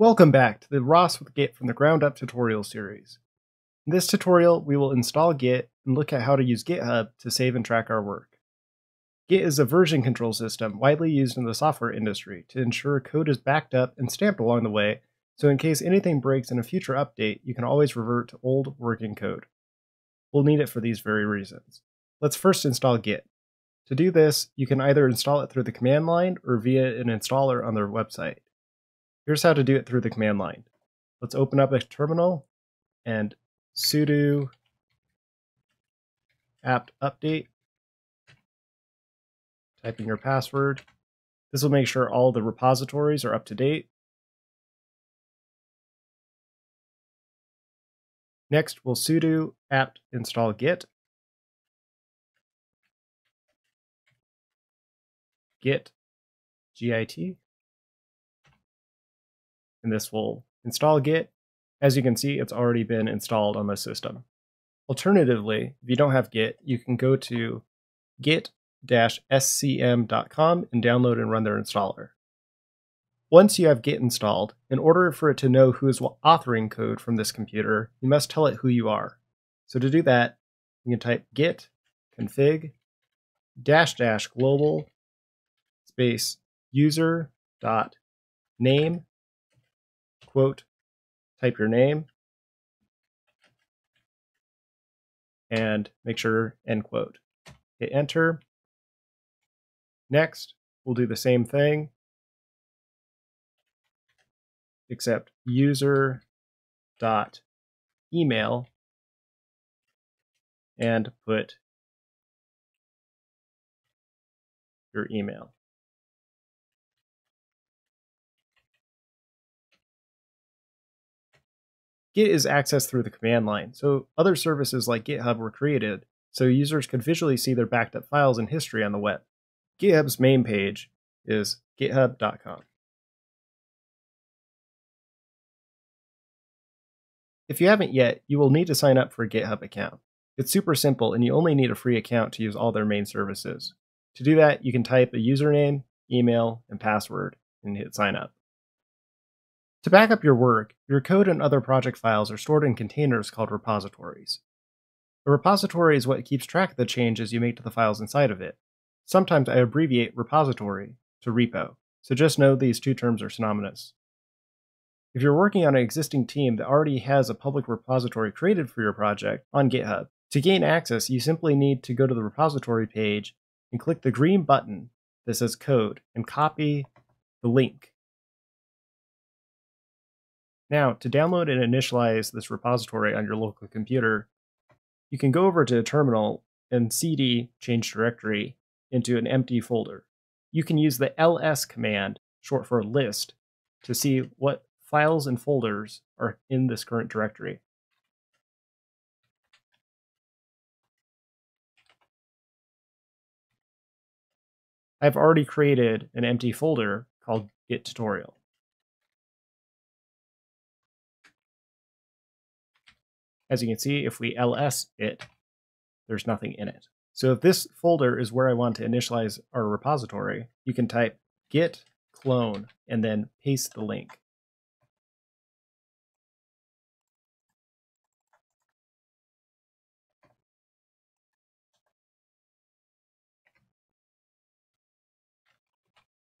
Welcome back to the ROS with Git from the ground up tutorial series. In this tutorial, we will install Git and look at how to use GitHub to save and track our work. Git is a version control system widely used in the software industry to ensure code is backed up and stamped along the way, so in case anything breaks in a future update, you can always revert to old working code. We'll need it for these very reasons. Let's first install Git. To do this, you can either install it through the command line or via an installer on their website. Here's how to do it through the command line. Let's open up a terminal and sudo apt update. Type in your password. This will make sure all the repositories are up to date. Next, we'll sudo apt install git. Git, git, and this will install Git. As you can see, it's already been installed on the system. Alternatively, if you don't have Git, you can go to git-scm.com and download and run their installer. Once you have Git installed, in order for it to know who is authoring code from this computer, you must tell it who you are. So to do that, you can type git config dash dash global space user dot name quote, type your name, and make sure end quote. Hit enter. Next, we'll do the same thing, except user dot email and put your email. Git is accessed through the command line, so other services like GitHub were created so users could visually see their backed up files and history on the web. GitHub's main page is github.com. If you haven't yet, you will need to sign up for a GitHub account. It's super simple and you only need a free account to use all their main services. To do that, you can type a username, email, and password and hit sign up. To back up your work, your code and other project files are stored in containers called repositories. A repository is what keeps track of the changes you make to the files inside of it. Sometimes I abbreviate repository to repo, so just know these two terms are synonymous. If you're working on an existing team that already has a public repository created for your project on GitHub, to gain access, you simply need to go to the repository page and click the green button that says code and copy the link now, to download and initialize this repository on your local computer, you can go over to a terminal and cd change directory into an empty folder. You can use the ls command, short for list, to see what files and folders are in this current directory. I've already created an empty folder called Git tutorial. As you can see, if we ls it, there's nothing in it. So if this folder is where I want to initialize our repository, you can type git clone and then paste the link.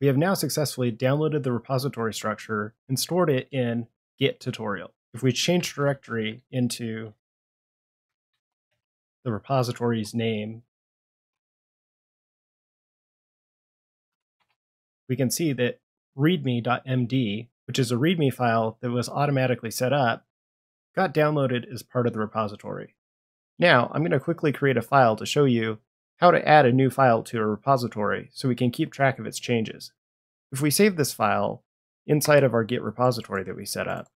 We have now successfully downloaded the repository structure and stored it in Git tutorial if we change directory into the repository's name, we can see that readme.md, which is a README file that was automatically set up, got downloaded as part of the repository. Now, I'm going to quickly create a file to show you how to add a new file to a repository so we can keep track of its changes. If we save this file inside of our Git repository that we set up,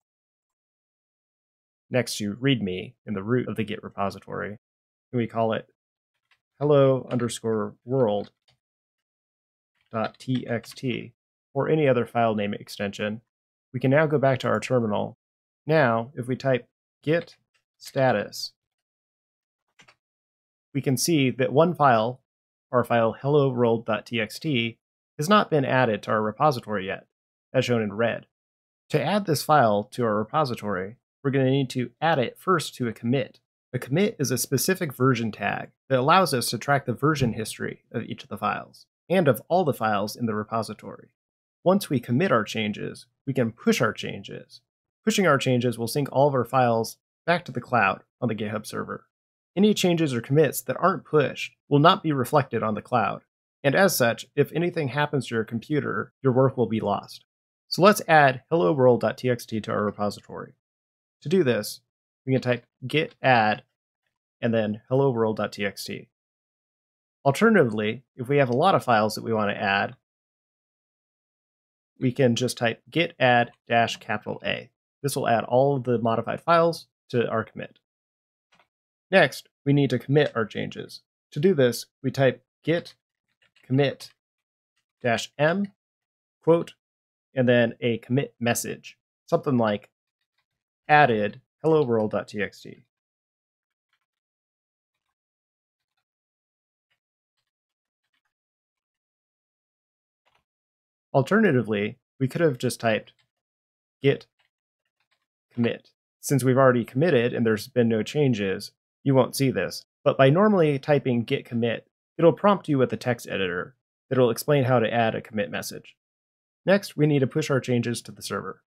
next to readme in the root of the Git repository. And we call it hello underscore world dot txt or any other file name extension. We can now go back to our terminal. Now, if we type git status, we can see that one file, our file hello world.txt, has not been added to our repository yet, as shown in red. To add this file to our repository, we're going to need to add it first to a commit. A commit is a specific version tag that allows us to track the version history of each of the files, and of all the files in the repository. Once we commit our changes, we can push our changes. Pushing our changes will sync all of our files back to the cloud on the GitHub server. Any changes or commits that aren't pushed will not be reflected on the cloud, and as such, if anything happens to your computer, your work will be lost. So let's add hello world.txt to our repository. To do this, we can type git add and then hello world.txt. Alternatively, if we have a lot of files that we want to add, we can just type git add dash capital A. This will add all of the modified files to our commit. Next, we need to commit our changes. To do this, we type git commit dash m quote and then a commit message, something like added hello world.txt. Alternatively, we could have just typed git commit. Since we've already committed and there's been no changes, you won't see this. But by normally typing git commit, it'll prompt you with a text editor that'll explain how to add a commit message. Next, we need to push our changes to the server.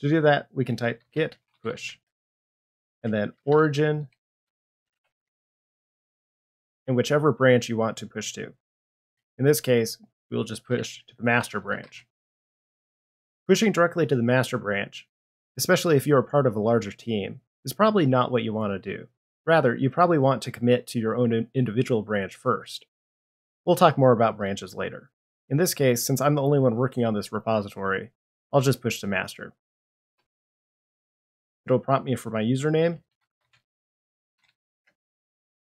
To do that, we can type git push and then origin and whichever branch you want to push to. In this case, we'll just push to the master branch. Pushing directly to the master branch, especially if you're a part of a larger team, is probably not what you want to do. Rather, you probably want to commit to your own individual branch first. We'll talk more about branches later. In this case, since I'm the only one working on this repository, I'll just push to master. It'll prompt me for my username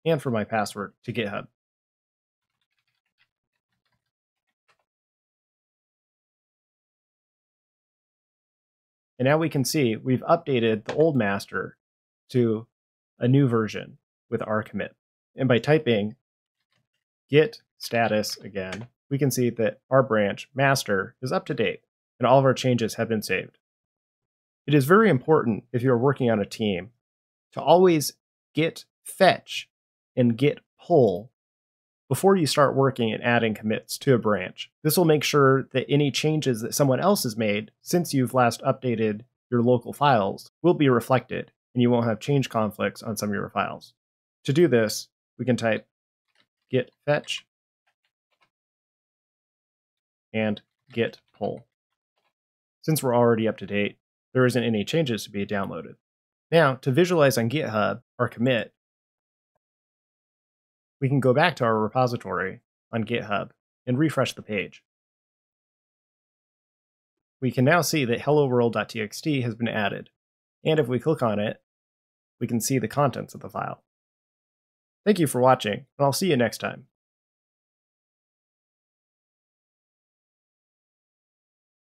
and for my password to GitHub. And now we can see we've updated the old master to a new version with our commit. And by typing git status again, we can see that our branch master is up to date and all of our changes have been saved. It is very important if you're working on a team to always git fetch and git pull before you start working and adding commits to a branch. This will make sure that any changes that someone else has made since you've last updated your local files will be reflected and you won't have change conflicts on some of your files. To do this, we can type git fetch and git pull. Since we're already up to date, there isn't any changes to be downloaded. Now, to visualize on GitHub our commit, we can go back to our repository on GitHub and refresh the page. We can now see that hello world.txt has been added, and if we click on it, we can see the contents of the file. Thank you for watching, and I'll see you next time.